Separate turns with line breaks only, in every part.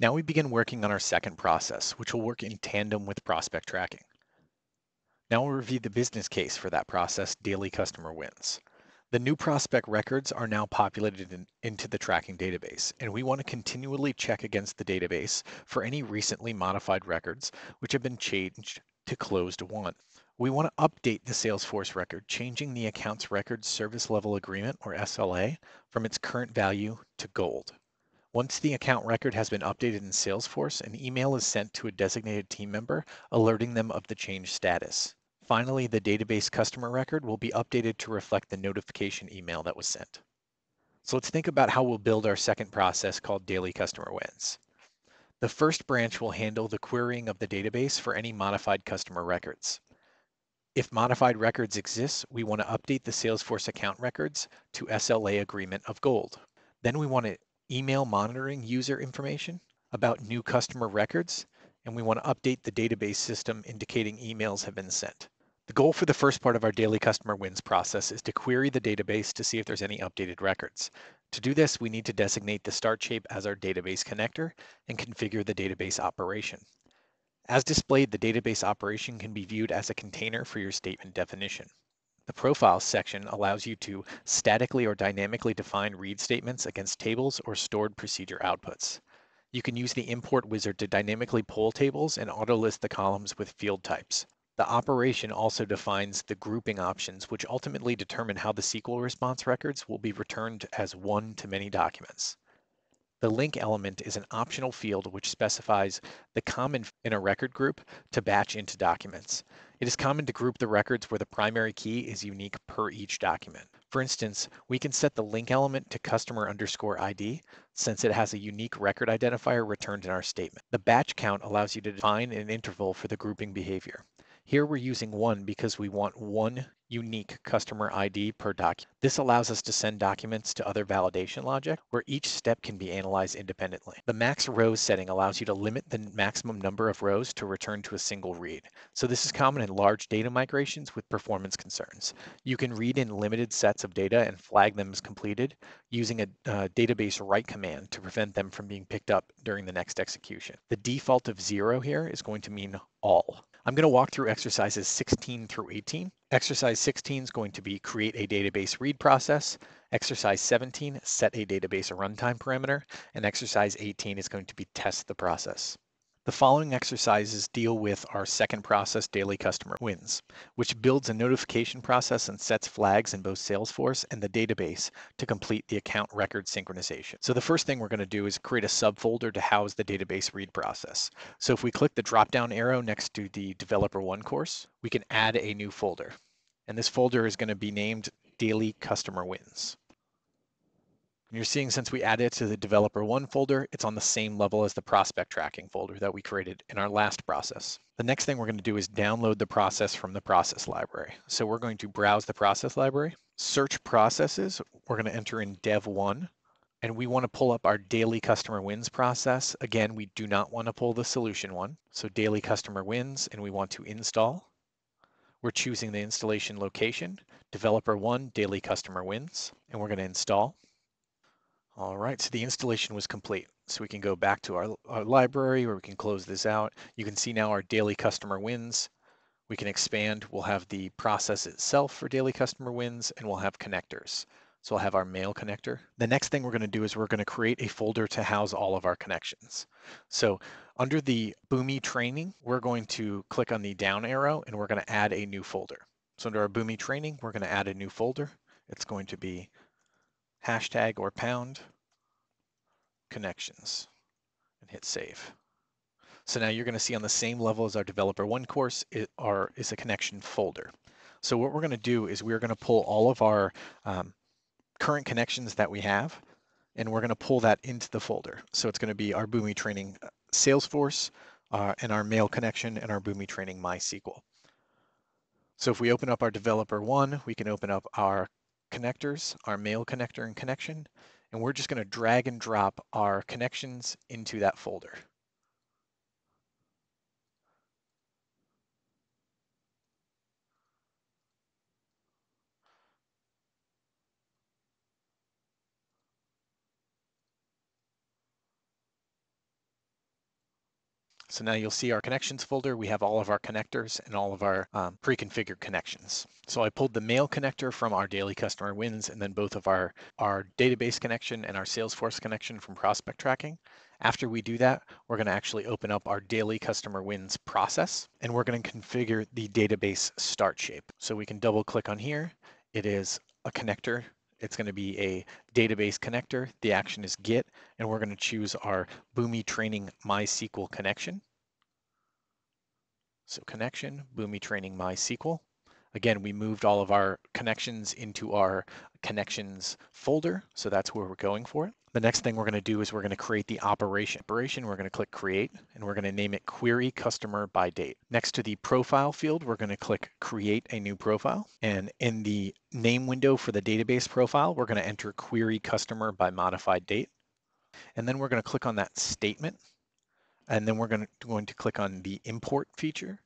Now we begin working on our second process, which will work in tandem with prospect tracking. Now we'll review the business case for that process, daily customer wins. The new prospect records are now populated in, into the tracking database, and we want to continually check against the database for any recently modified records which have been changed to closed won. We want to update the Salesforce record, changing the account's record service level agreement or SLA from its current value to gold. Once the account record has been updated in Salesforce, an email is sent to a designated team member alerting them of the change status. Finally, the database customer record will be updated to reflect the notification email that was sent. So let's think about how we'll build our second process called daily customer wins. The first branch will handle the querying of the database for any modified customer records. If modified records exist, we want to update the Salesforce account records to SLA agreement of gold. Then we want to email monitoring user information about new customer records, and we want to update the database system indicating emails have been sent. The goal for the first part of our daily customer wins process is to query the database to see if there's any updated records. To do this, we need to designate the start shape as our database connector and configure the database operation. As displayed, the database operation can be viewed as a container for your statement definition. The Profiles section allows you to statically or dynamically define read statements against tables or stored procedure outputs. You can use the Import wizard to dynamically pull tables and auto-list the columns with field types. The operation also defines the grouping options, which ultimately determine how the SQL response records will be returned as one-to-many documents. The link element is an optional field which specifies the common in a record group to batch into documents. It is common to group the records where the primary key is unique per each document. For instance, we can set the link element to customer underscore ID since it has a unique record identifier returned in our statement. The batch count allows you to define an interval for the grouping behavior. Here we're using one because we want one unique customer ID per document. This allows us to send documents to other validation logic where each step can be analyzed independently. The max rows setting allows you to limit the maximum number of rows to return to a single read. So this is common in large data migrations with performance concerns. You can read in limited sets of data and flag them as completed using a uh, database write command to prevent them from being picked up during the next execution. The default of zero here is going to mean all. I'm going to walk through exercises 16 through 18. Exercise 16 is going to be create a database read process. Exercise 17, set a database runtime parameter. And exercise 18 is going to be test the process. The following exercises deal with our second process, daily customer wins, which builds a notification process and sets flags in both Salesforce and the database to complete the account record synchronization. So the first thing we're going to do is create a subfolder to house the database read process. So if we click the drop-down arrow next to the Developer One course, we can add a new folder. And this folder is going to be named Daily Customer Wins. And you're seeing since we added it to the developer one folder, it's on the same level as the prospect tracking folder that we created in our last process. The next thing we're going to do is download the process from the process library. So we're going to browse the process library, search processes. We're going to enter in dev1 and we want to pull up our daily customer wins process. Again, we do not want to pull the solution one. So daily customer wins and we want to install. We're choosing the installation location, developer one, daily customer wins, and we're going to install. All right, so the installation was complete. So we can go back to our, our library where we can close this out. You can see now our daily customer wins. We can expand. We'll have the process itself for daily customer wins and we'll have connectors. So we'll have our mail connector. The next thing we're going to do is we're going to create a folder to house all of our connections. So under the Boomi training, we're going to click on the down arrow and we're going to add a new folder. So under our Boomi training, we're going to add a new folder. It's going to be hashtag or pound connections and hit save. So now you're going to see on the same level as our developer one course it are, is a connection folder. So what we're going to do is we're going to pull all of our um, current connections that we have and we're going to pull that into the folder. So it's going to be our Boomi training uh, Salesforce uh, and our mail connection and our Boomi training MySQL. So if we open up our developer one, we can open up our connectors, our mail connector and connection, and we're just going to drag and drop our connections into that folder. So now you'll see our connections folder. We have all of our connectors and all of our um, pre-configured connections. So I pulled the mail connector from our daily customer wins and then both of our, our database connection and our Salesforce connection from prospect tracking. After we do that, we're going to actually open up our daily customer wins process and we're going to configure the database start shape. So we can double click on here. It is a connector it's going to be a database connector. The action is get, and we're going to choose our Boomi Training MySQL connection. So connection, Boomi Training MySQL. Again, we moved all of our connections into our connections folder, so that's where we're going for it. The next thing we're going to do is we're going to create the operation. Operation, we're going to click create, and we're going to name it query customer by date. Next to the profile field, we're going to click create a new profile. And in the name window for the database profile, we're going to enter query customer by modified date. And then we're going to click on that statement. And then we're going to, going to click on the import feature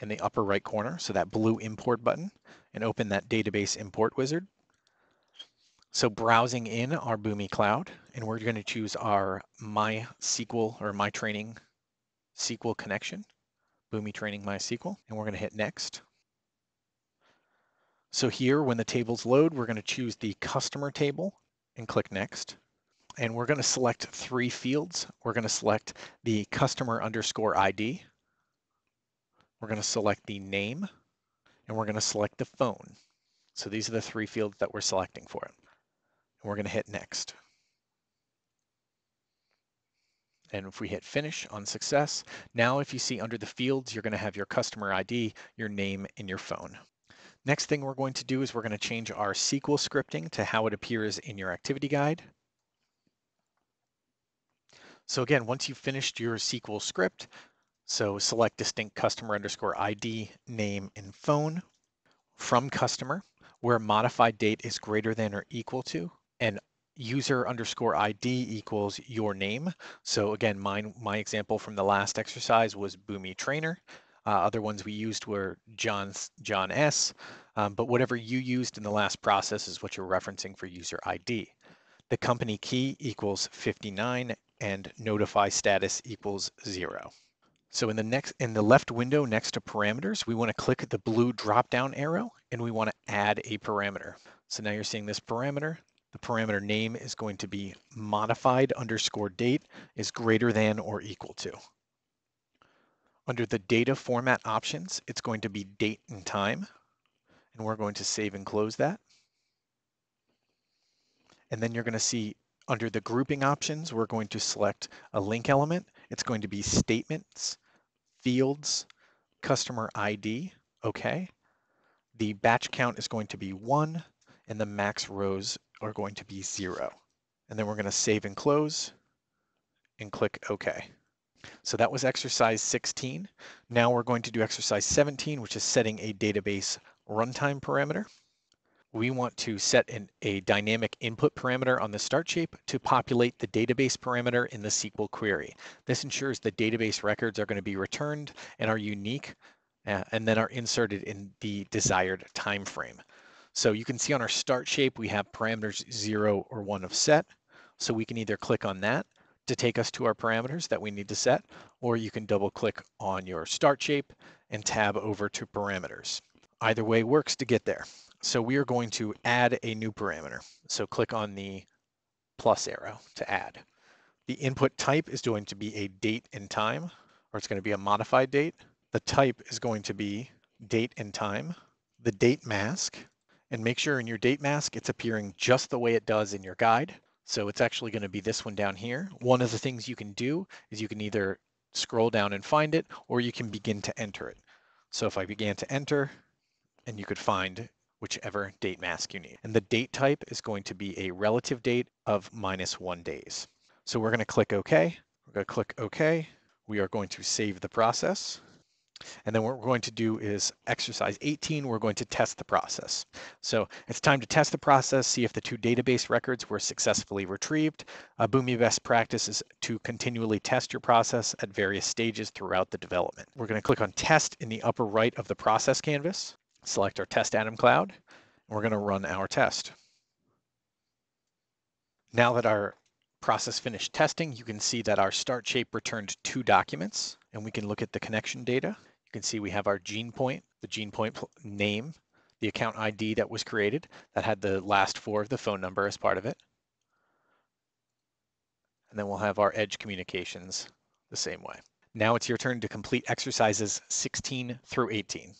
in the upper right corner, so that blue import button, and open that database import wizard. So browsing in our Boomi Cloud, and we're going to choose our MySQL or My Training SQL connection, Boomi Training MySQL, and we're going to hit next. So here, when the tables load, we're going to choose the customer table and click next. And we're going to select three fields. We're going to select the customer underscore ID, we're going to select the name and we're going to select the phone. So these are the three fields that we're selecting for it. And we're going to hit next. And if we hit finish on success, now if you see under the fields, you're going to have your customer ID, your name, and your phone. Next thing we're going to do is we're going to change our SQL scripting to how it appears in your activity guide. So again, once you've finished your SQL script, so select distinct customer underscore ID, name, and phone from customer, where modified date is greater than or equal to, and user underscore ID equals your name. So again, mine, my example from the last exercise was Boomi Trainer. Uh, other ones we used were John's, John S. Um, but whatever you used in the last process is what you're referencing for user ID. The company key equals 59 and notify status equals zero. So in the next in the left window next to parameters, we want to click the blue drop down arrow and we want to add a parameter. So now you're seeing this parameter. The parameter name is going to be modified underscore date is greater than or equal to. Under the data format options, it's going to be date and time. And we're going to save and close that. And then you're going to see under the grouping options, we're going to select a link element. It's going to be statements fields, customer ID, okay. The batch count is going to be one and the max rows are going to be zero. And then we're going to save and close and click OK. So that was exercise 16. Now we're going to do exercise 17, which is setting a database runtime parameter we want to set an, a dynamic input parameter on the start shape to populate the database parameter in the SQL query. This ensures the database records are going to be returned and are unique uh, and then are inserted in the desired time frame. So you can see on our start shape, we have parameters zero or one of set. So we can either click on that to take us to our parameters that we need to set, or you can double click on your start shape and tab over to parameters. Either way works to get there. So we are going to add a new parameter. So click on the plus arrow to add. The input type is going to be a date and time, or it's going to be a modified date. The type is going to be date and time. The date mask, and make sure in your date mask it's appearing just the way it does in your guide. So it's actually going to be this one down here. One of the things you can do is you can either scroll down and find it, or you can begin to enter it. So if I began to enter, and you could find whichever date mask you need. And the date type is going to be a relative date of minus one days. So we're going to click OK. We're going to click OK. We are going to save the process. And then what we're going to do is exercise 18, we're going to test the process. So it's time to test the process, see if the two database records were successfully retrieved. A Boomi best practice is to continually test your process at various stages throughout the development. We're going to click on test in the upper right of the process canvas select our test Atom Cloud, and we're going to run our test. Now that our process finished testing, you can see that our start shape returned two documents, and we can look at the connection data. Can see we have our GenePoint, the GenePoint name, the account ID that was created that had the last four of the phone number as part of it. And then we'll have our edge communications the same way. Now it's your turn to complete exercises 16 through 18.